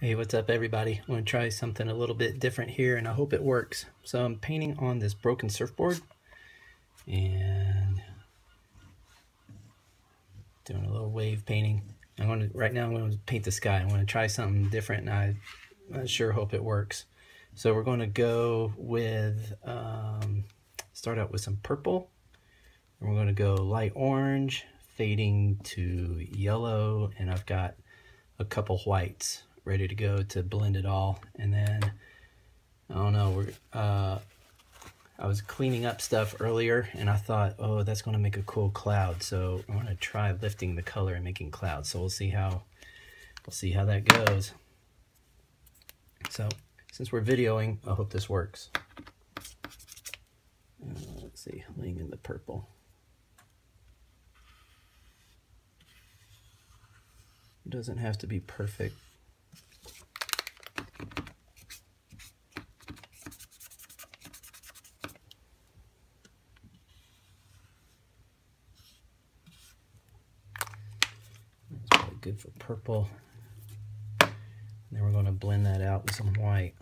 Hey, what's up everybody? I'm going to try something a little bit different here and I hope it works. So I'm painting on this broken surfboard and doing a little wave painting. I'm going to, right now I'm going to paint the sky. I'm going to try something different and I, I sure hope it works. So we're going to go with, um, start out with some purple. And we're going to go light orange, fading to yellow, and I've got a couple whites ready to go to blend it all. And then, I don't know, we're, uh, I was cleaning up stuff earlier and I thought, oh, that's going to make a cool cloud. So I'm going to try lifting the color and making clouds. So we'll see how, we'll see how that goes. So since we're videoing, I hope this works. Uh, let's see, laying in the purple. It doesn't have to be perfect. That's probably good for purple. And then we're going to blend that out with some white.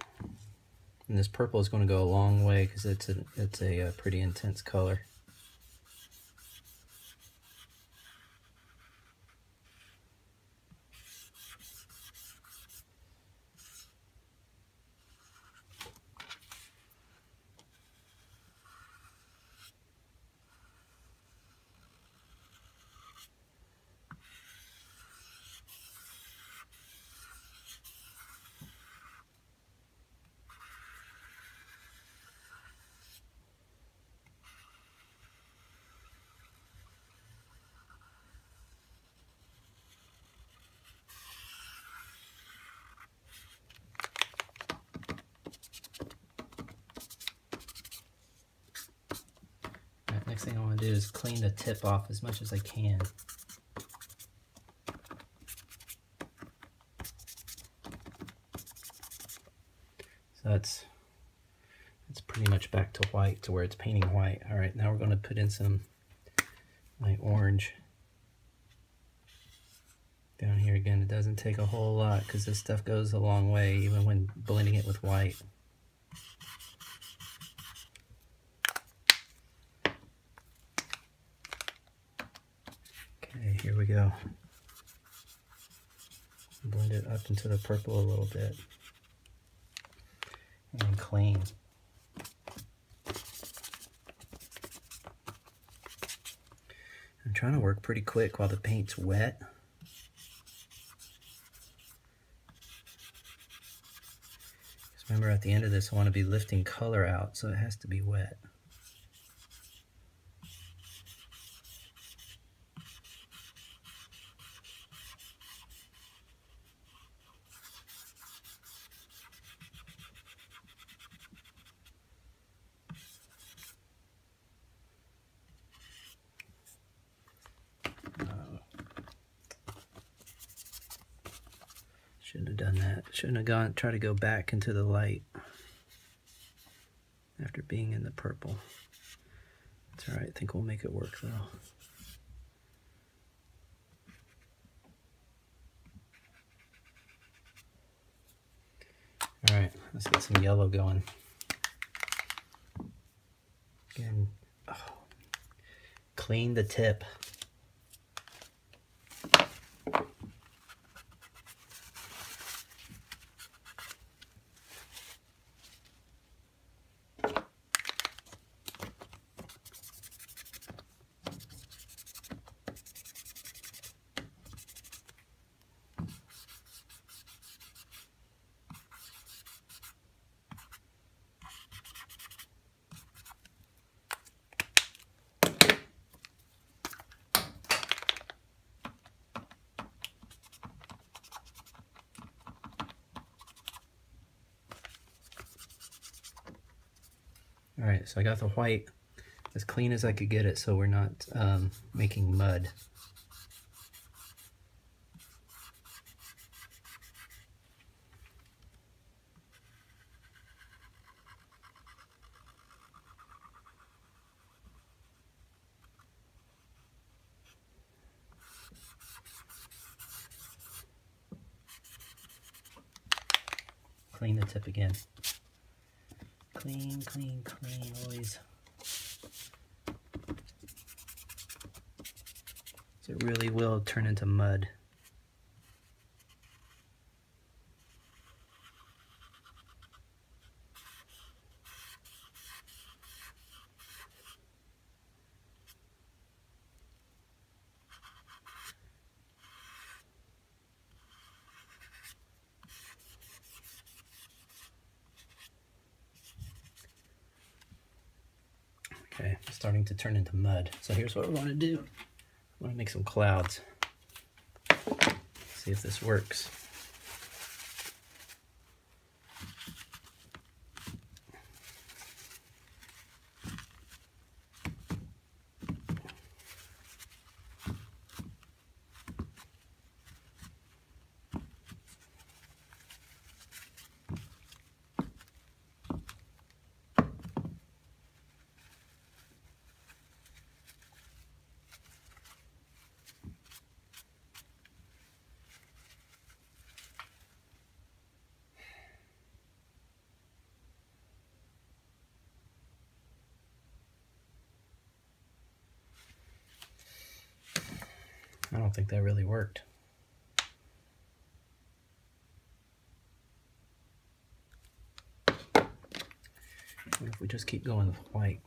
And this purple is going to go a long way because it's a, it's a, a uh, pretty intense color. Next thing I want to do is clean the tip off as much as I can. So that's that's pretty much back to white to where it's painting white. All right, now we're going to put in some light orange down here again. It doesn't take a whole lot because this stuff goes a long way even when blending it with white. Okay, here we go. Blend it up into the purple a little bit. And clean. I'm trying to work pretty quick while the paint's wet. Because remember at the end of this I want to be lifting color out so it has to be wet. Shouldn't have done that. Shouldn't have gone, try to go back into the light after being in the purple. It's all right. I think we'll make it work though. All right, let's get some yellow going. Again, oh, clean the tip. All right, so I got the white as clean as I could get it so we're not um, making mud. Clean the tip again. Clean, clean, clean, always. So it really will turn into mud. Okay, starting to turn into mud. So here's what we want to do. I want to make some clouds. See if this works. I don't think that really worked. What if we just keep going with white?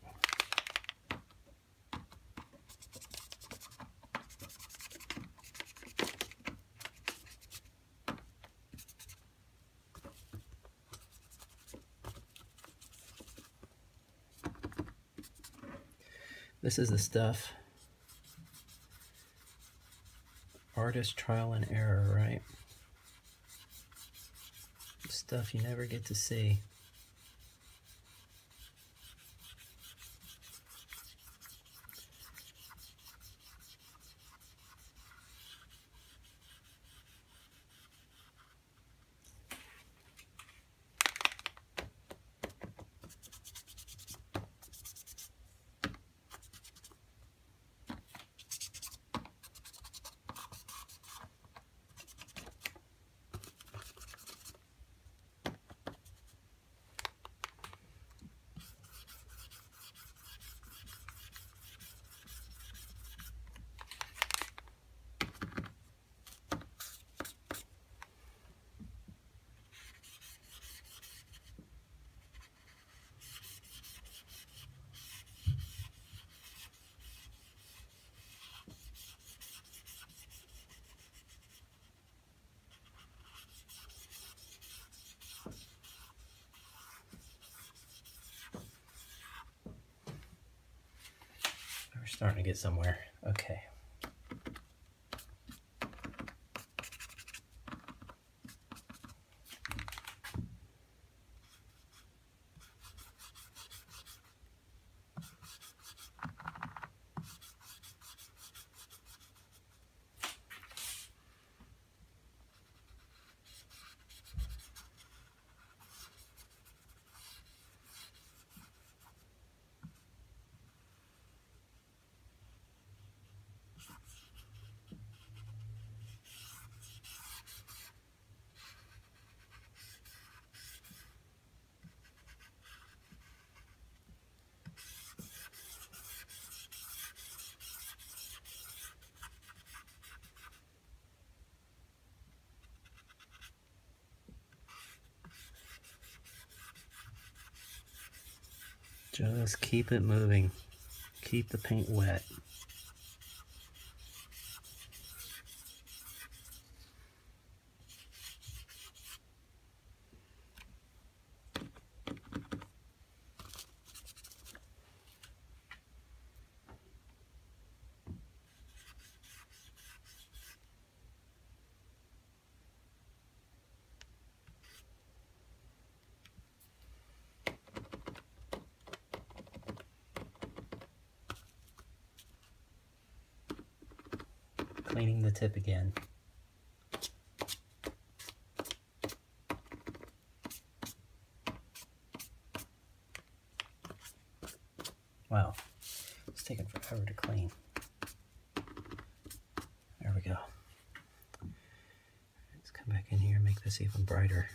This is the stuff artist trial and error, right? Stuff you never get to see. Starting to get somewhere. Okay. Just keep it moving. Keep the paint wet. Cleaning the tip again. Wow, it's taking forever to clean. There we go. Let's come back in here and make this even brighter.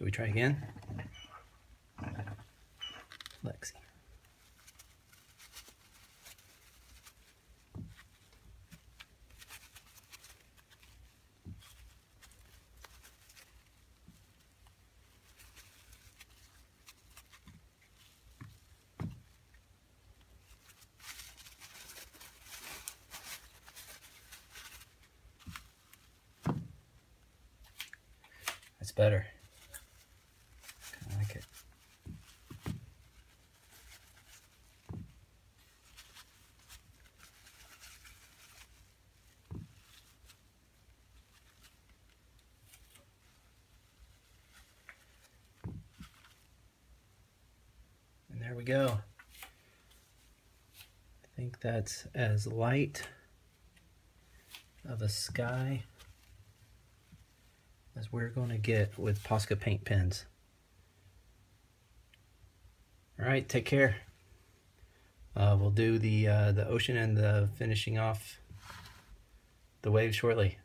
Should we try again? Lexi. That's better. I like it. And there we go. I think that's as light of a sky as we're going to get with Posca paint pens. All right, take care. Uh, we'll do the uh, the ocean and the finishing off the wave shortly.